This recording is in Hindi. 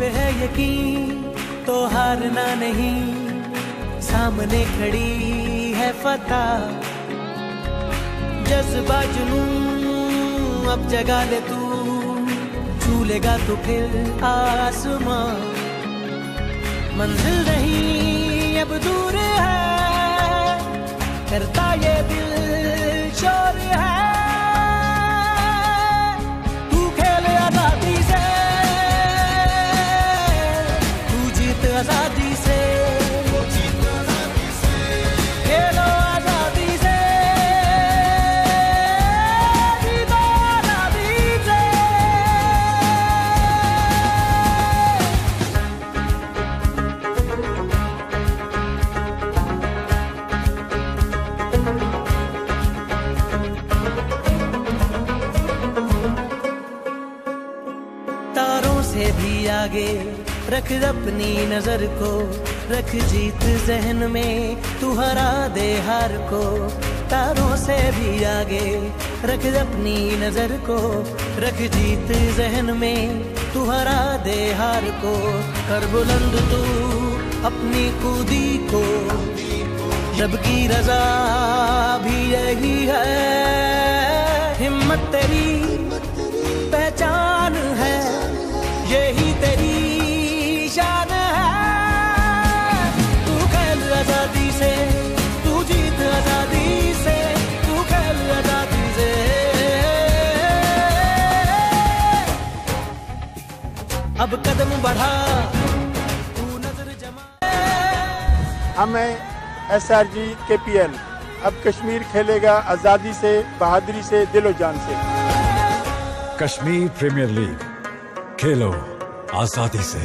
पे है यकीन तो हारना नहीं। सामने खड़ी है फता जज्बा जुनून अब जगा ले तू। छू लेगा तो फिर आसमां। मंजिल नहीं, अब दूर है। करता ये दिल शोर है। तारों से भी आगे। रख अपनी नज़र को, रख जीत जहन में। तू हरा दे हार को, तारों से भी आगे। रख अपनी नज़र को, रख जीत जहन में। तू हरा दे हार को, कर बुलंद तू अपनी खुदी को। रब की रजा भी यही है, हिम्मत तेरी। अब कदम बढ़ा। तू नज़र जमा हमें एस आर जी के पी एल अब कश्मीर खेलेगा आज़ादी से बहादुरी से दिलो जान से। कश्मीर प्रीमियर लीग खेलो आज़ादी से।